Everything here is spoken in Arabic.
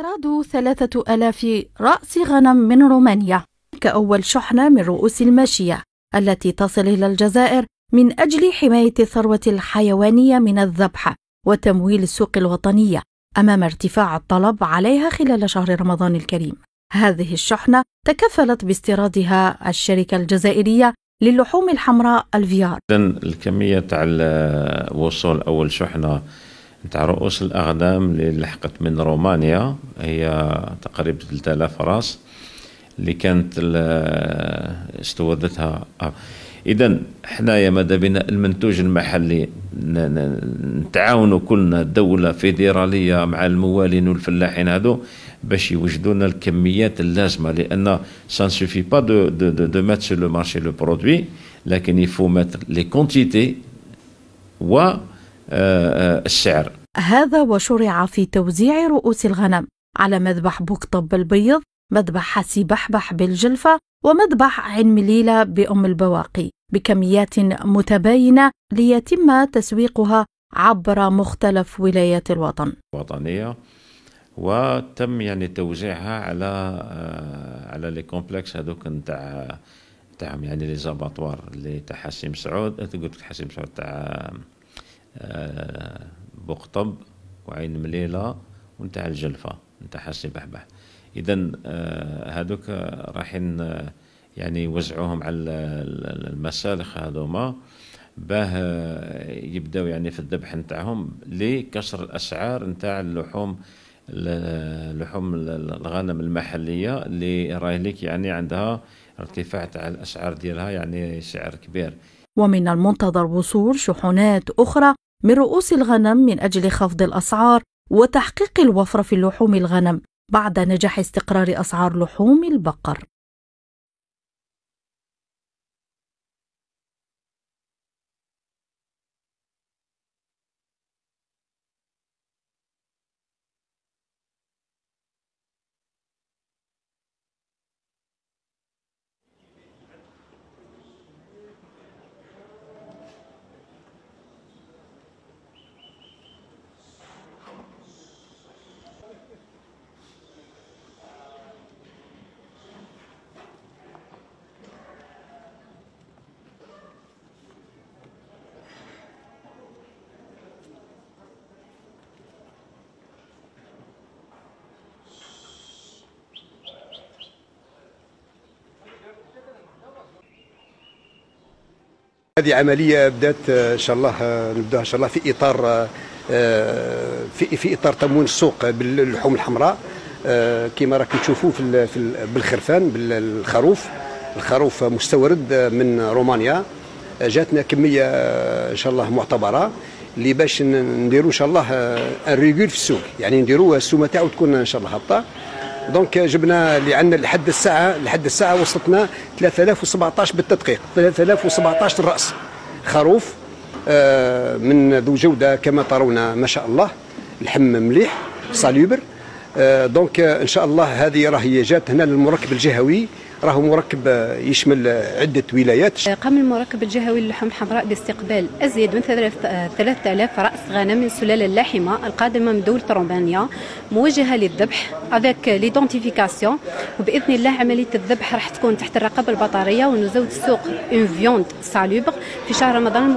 استيراد ثلاثة ألاف رأس غنم من رومانيا كأول شحنة من رؤوس الماشية التي تصل إلى الجزائر من أجل حماية الثروة الحيوانية من الذبح وتمويل السوق الوطنية أمام ارتفاع الطلب عليها خلال شهر رمضان الكريم. هذه الشحنة تكفلت باستيرادها الشركة الجزائرية للحوم الحمراء الفيار. الكمية تاع وصول أول شحنة نتاع رؤوس الأغنام اللي لحقت من رومانيا. هي تقريبا 3000 راس اللي كانت استوردتها. اذا حنايا ماذا بنا؟ المنتوج المحلي. نتعاونوا كلنا دولة فيدرالية مع الموالين والفلاحين هذو باش يوجدوا لنا الكميات اللازمة لأن ça ne suffit pas de de de, de mettre sur le marché le produit لكن il faut mettre les quantités و السعر هذا وشرع في توزيع رؤوس الغنم على مذبح بوكطب البيض مذبح حسي بحبح بالجلفة ومذبح عين مليلة بأم البواقي بكميات متباينة ليتم تسويقها عبر مختلف ولايات الوطن. وطنية وتم يعني توزيعها على على لي كومبلكس هذوك نتاع تاع يعني لي زاباطوار اللي تاع حسيم سعود قلت لك حسيم سعود تاع بقطب وعين مليلة ونتاع الجلفة نتاع حسي بحبح اذا هذوك رايحين يعني يوزعوهم على المسالخ هذوما باه يبداو يعني في الذبح نتاعهم لكسر الأسعار نتاع اللحوم لحوم الغنم المحلية اللي راهي لك يعني عندها ارتفاع تاع الأسعار ديالها يعني سعر كبير. ومن المنتظر وصول شحنات أخرى من رؤوس الغنم من أجل خفض الأسعار وتحقيق الوفرة في لحوم الغنم بعد نجاح استقرار أسعار لحوم البقر. هذه عملية بدأت إن شاء الله نبدأها إن شاء الله في إطار في في إطار تموين السوق باللحوم الحمراء. كما راكم تشوفوا في بالخرفان بالخروف. الخروف مستورد من رومانيا. جاتنا كمية إن شاء الله معتبرة اللي باش نديروا إن شاء الله الريغول في السوق. يعني نديروا السومة تاعو تكون إن شاء الله هابطة. دونك جبنا اللي عندنا لحد الساعة لحد الساعة وصلتنا 3017 بالتدقيق 3017 رأس خروف آه، من ذو جودة كما ترون ما شاء الله اللحم مليح صاليبر آه، donc إن شاء الله هذه راهي جات هنا للمركب الجهوي. راهو مركب يشمل عدة ولايات. قام المركب الجهوي للحوم الحمراء باستقبال أزيد من 3000 رأس غنم من سلالة اللاحمة القادمة من دولة رومانيا موجهة للذبح avec l'identification وبإذن الله عملية الذبح راح تكون تحت الرقابة البيطرية ونزود السوق. en viande في شهر رمضان